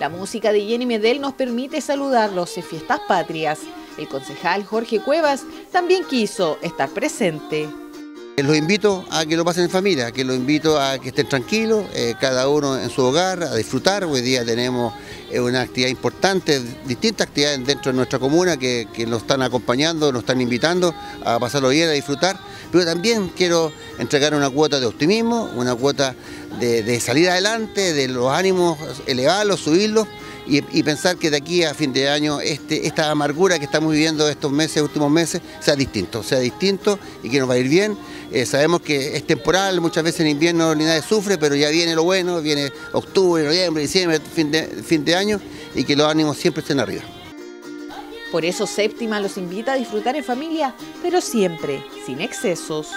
La música de Jenny Medel nos permite saludarlos en fiestas patrias. El concejal Jorge Cuevas también quiso estar presente. Los invito a que lo pasen en familia, que los invito a que estén tranquilos, eh, cada uno en su hogar, a disfrutar. Hoy día tenemos eh, una actividad importante, distintas actividades dentro de nuestra comuna que, nos están acompañando, nos están invitando a pasarlo bien, a disfrutar. Pero también quiero entregar una cuota de optimismo, una cuota de, salir adelante, de los ánimos, elevarlos, subirlos y, pensar que de aquí a fin de año este, esta amargura que estamos viviendo estos meses, últimos meses, sea distinto, sea distinto y que nos va a ir bien. Eh, sabemos que es temporal, muchas veces en invierno ni nadie sufre, pero ya viene lo bueno, viene octubre, noviembre, diciembre, fin de, fin de año y que los ánimos siempre estén arriba. Por eso Séptima los invita a disfrutar en familia, pero siempre sin excesos.